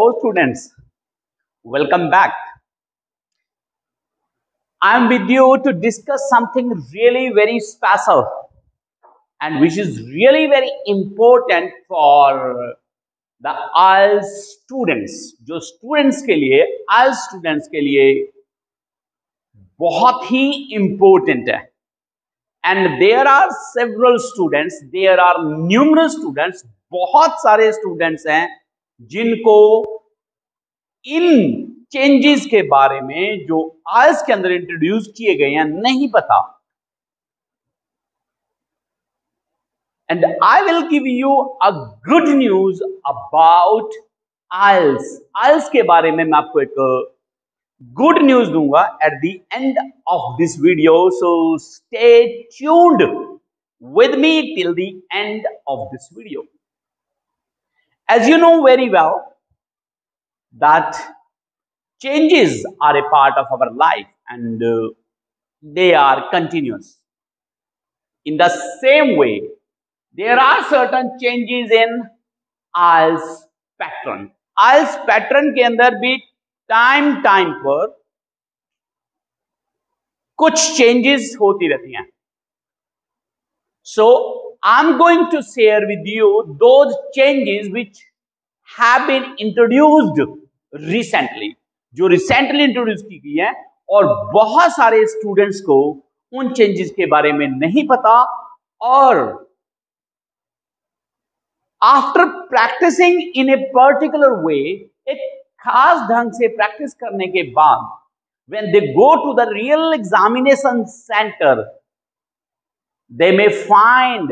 Hello students, welcome back. I am with you to discuss something really very special and which is really very important for the IELTS students. जो students के लिए IELTS students के लिए बहुत ही important है and there are several students, there are numerous students, बहुत सारे students हैं जिनको इन चेंजेस के बारे में जो आयल्स के अंदर इंट्रोड्यूस किए गए हैं नहीं पता and I will give you a good news about IELTS IELTS के बारे में मैं आपको एक गुड न्यूज़ दूँगा at the end of this video so stay tuned with me till the end of this video. As you know very well, that changes are a part of our life and uh, they are continuous. In the same way, there are certain changes in IELTS pattern. IELTS pattern के अंदर भी time time पर कुछ changes होती रहती हैं So I'm going to share with you those changes which have been introduced recently, जो recently introduce की गई है और बहुत सारे स्टूडेंट्स को उन चेंजेस के बारे में नहीं पता और after practicing in a particular way एक खास ढंग से प्रैक्टिस करने के बाद when they go to the real examination center they may find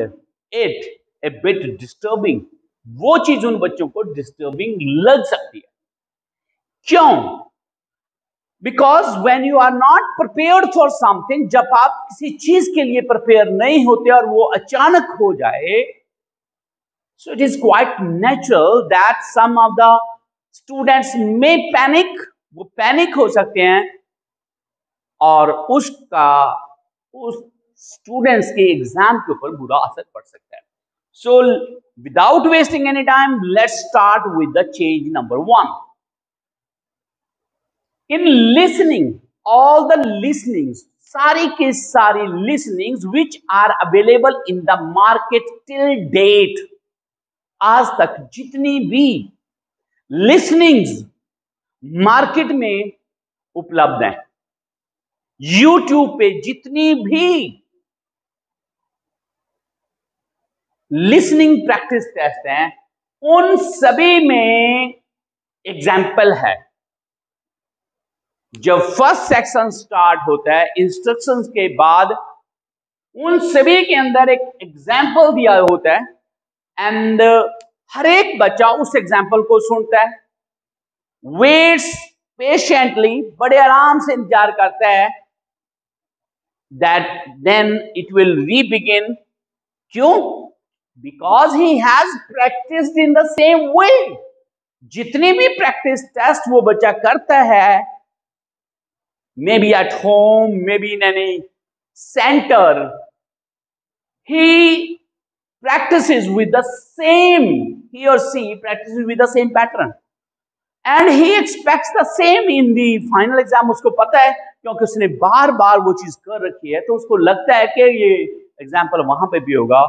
it a bit disturbing. वो चीज़ उन बच्चों को डिस्टर्बिंग लग सकती है। क्यों? Because when you are not prepared for something जब आप किसी चीज़ के लिए प्रिपेयर नहीं होते और वो अचानक हो जाए so it is quite natural that some of the students में पैनिक वो पैनिक हो सकते हैं, और उसका, उस स्टूडेंट्स के एग्ज़ाम के ऊपर बुरा असर पड़ सकता है। So without wasting any time let's start with the change number one in listening all the listening सारी की सारी listenings which are available in the market till date आज तक जितनी भी लिसनिंग्स मार्केट में उपलब्ध हैं। यूट्यूब पे जितनी भी लिसनिंग प्रैक्टिस टेस्ट हैं, उन सभी में एग्ज़ाम्पल है। जब फ़र्स्ट सेक्शन स्टार्ट होता है इंस्ट्रक्शंस के बाद उन सभी के अंदर एक एग्ज़ाम्पल दिया होता है एंड हर एक बच्चा उस एग्ज़ाम्पल को सुनता है। वेट्स पेशेंटली बड़े आराम से इंतज़ार करता है that then it will rebegin क्यों? Because he has practice in the same way जितनी भी प्रैक्टिस टेस्ट वो बच्चा करता है may be at home may be in any centre he practice with the same he और see practice with the same pattern and he expect the same in the final exam उसको पता है क्योंकि उसने बार बार वो चीज़ कर रखी है तो उसको लगता है कि ये एग्ज़ाम्पल वहाँ पर भी होगा।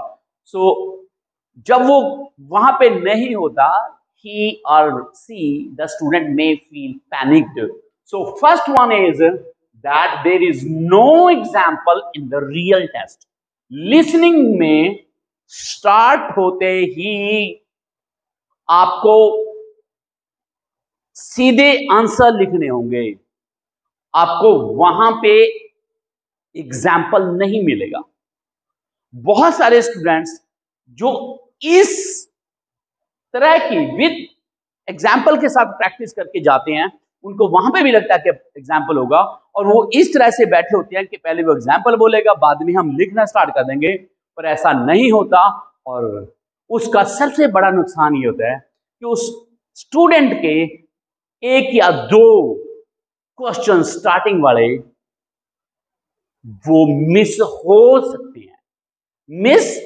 सो so, जब वो वहाँ पे नहीं होता ही और see the student may feel panicked so, first one is that there is no example in the real test. Listening में स्टार्ट होते ही आपको सीधे आंसर लिखने होंगे। आपको वहाँ पे एग्ज़ाम्पल नहीं मिलेगा। बहुत सारे स्टूडेंट्स जो इस तरह की विद एग्ज़ाम्पल के साथ प्रैक्टिस करके जाते हैं उनको वहाँ पे भी लगता है कि एग्ज़ाम्पल होगा। और वो इस तरह से बैठे होते हैं कि पहले वो एग्ज़ाम्पल बोलेगा, बाद में हम लिखना स्टार्ट कर देंगे। पर ऐसा नहीं होता और उसका सबसे बड़ा नुकसान ये होता है कि उस स्टूडेंट के एक या दो क्वेश्चन स्टार्टिंग वाले वो मिस हो सकते हैं। मिस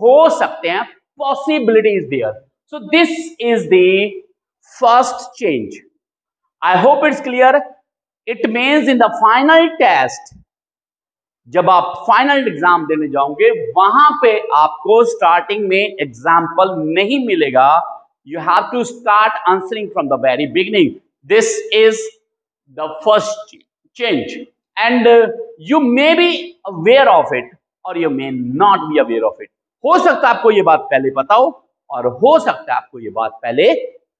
हो सकते हैं। Possibility is there so this is the first change. I hope it's clear it means in the final test जब आप फाइनल एग्ज़ाम देने जाओगे, वहाँ पे आपको स्टार्टिंग में एग्ज़ाम्पल नहीं मिलेगा। You have to start answering from the very beginning this is the first change and you may be aware of it और you may not be aware of it हो सकता है आपको ये बात पहले हो और हो सकता है आपको ये बात पहले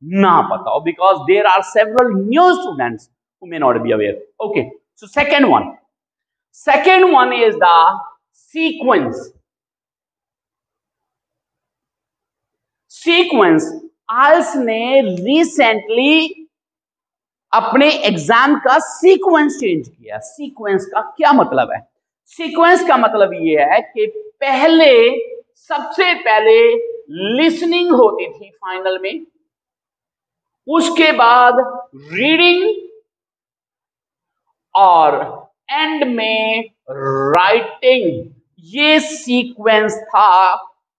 ना पता हो because there are several new students may not be aware. Okay, so second one. Second one is the sequence. Sequence. IELTS ने रिसेंटली अपने एग्ज़ाम का सीक्वेंस चेंज किया सीक्वेंस का क्या मतलब है सीक्वेंस का मतलब ये है कि पहले सबसे पहले लिसनिंग होती थी फाइनल में उसके बाद रीडिंग और एंड में राइटिंग ये सीक्वेंस था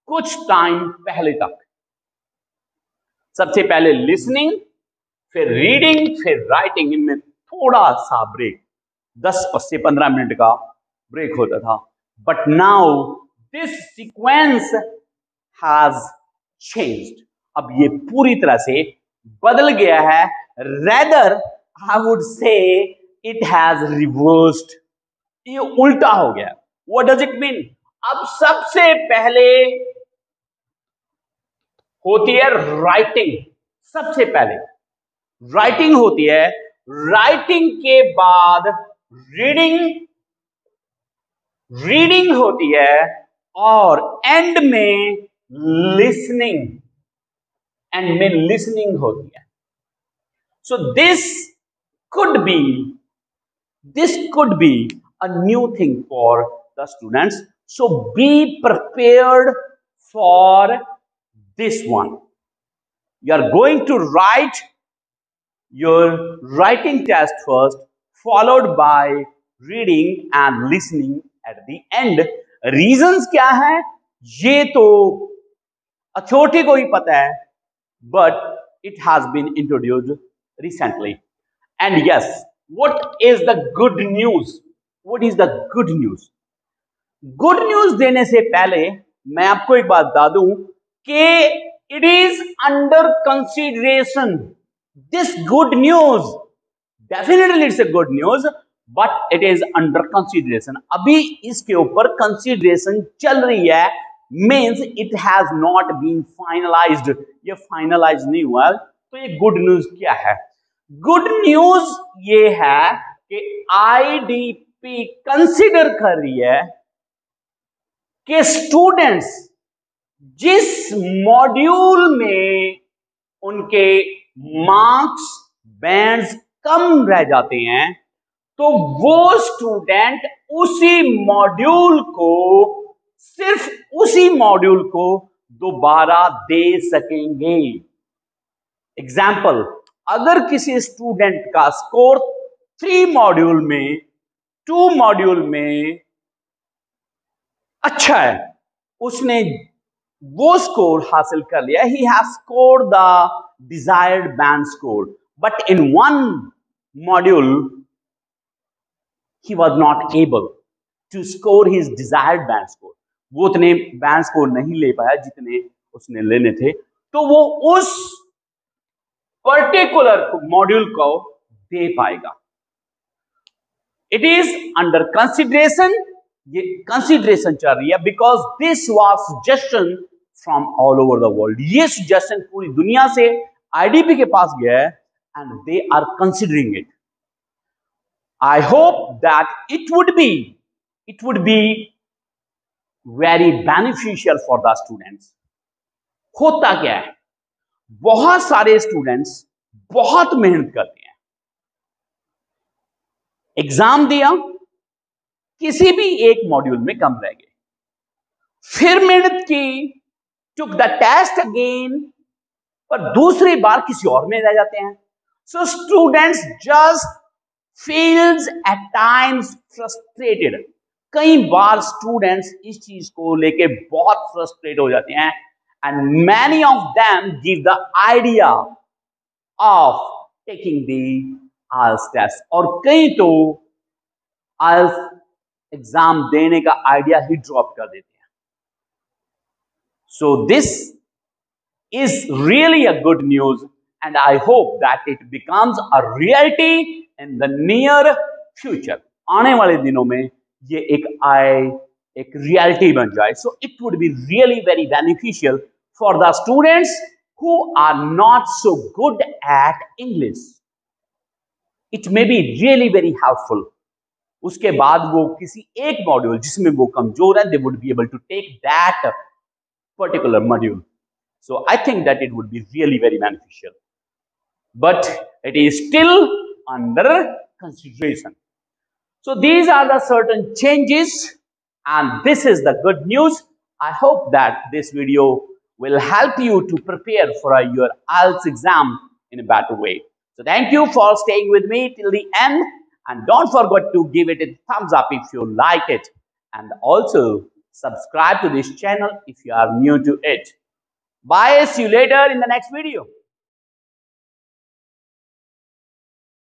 कुछ टाइम पहले तक। सबसे पहले लिसनिंग फिर रीडिंग फिर राइटिंग इनमें थोड़ा सा ब्रेक 10 से 15 मिनट का ब्रेक होता था। But now this sequence has changed अब ये पूरी तरह से बदल गया है। Rather I would say it has reversed ये उल्टा हो गया। व्हाट डज इट मीन अब सबसे पहले होती है राइटिंग सबसे पहले। राइटिंग होती है। राइटिंग के बाद रीडिंग रीडिंग होती है और एंड में लिसनिंग एंड में लिसनिंग होती है so this could be this could be a new thing for the students so be prepared for this one you are going to write your writing test first followed by reading and listening at the end reason क्या है? ये तो authority को ही पता है। But it has been introduced recently. And yes, what is the good news? What is the good news? Good news देने से पहले मैं आपको एक बात बता दूँ कि it is under consideration this good news definitely it's a good news but it is under consideration अभी इसके ऊपर कंसिडरेशन चल रही है means it has not been finalized ये फाइनलाइज नहीं हुआ। तो ये गुड न्यूज़ क्या है? गुड न्यूज़ ये है कि आईडीपी कंसिडर कर रही है कि स्टूडेंट्स जिस मॉड्यूल में उनके मार्क्स बैंड्स कम रह जाते हैं तो वो स्टूडेंट उसी मॉड्यूल को सिर्फ़ उसी मॉड्यूल को दोबारा दे सकेंगे। एग्ज़ाम्पल अगर किसी स्टूडेंट का स्कोर थ्री मॉड्यूल में टू मॉड्यूल में अच्छा है, उसने वो स्कोर हासिल कर लिया he has score the desired band score but in one module he was not able to score his desired band score वो उतने बैंस को नहीं ले पाया जितने उसने लेने थे। तो वो उस पर्टिकुलर मॉड्यूल को दे पाएगा। इट इज़ अंडर कंसिडरेशन ये कंसिडरेशन चल रही है because this was suggestion from all over the world ये सजेशन पूरी दुनिया से आईडीपी के पास गया है and they are considering it I hope that it would be it would be very beneficial for the students होता क्या है? बहुत सारे स्टूडेंट्स बहुत मेहनत करते हैं। एग्ज़ाम दिया, किसी भी एक मॉड्यूल में कम रह गए। फिर मेहनत की टुक द टेस्ट अगेन पर दूसरी बार किसी और में रह जाते हैं। So students just feels at times frustrated कई बार स्टूडेंट्स इस चीज़ को लेके बहुत फ्रस्ट्रेट हो जाते हैं and many of them give the idea of taking test और कई तो आल्स एग्ज़ाम देने का आइडिया ही ड्रॉप कर देते हैं। So this is really a good news and I hope that it becomes a reality in the near future आने वाले दिनों में ये एक आय एक रियलिटी बन जाए. So it would be really very beneficial for the students who are not so good at English it may be really very helpful उसके बाद वो किसी एक मॉड्यूल जिसमें वो कमज़ोर है they would be able to take that particular module so I think that it would be really very beneficial but it is still under consideration So these are the certain changes and this is the good news. I hope that this video will help you to prepare for your IELTS exam in a better way. So thank you for staying with me till the end and don't forget to give it a thumbs up if you like it and also subscribe to this channel if you are new to it. Bye, see you later in the next video.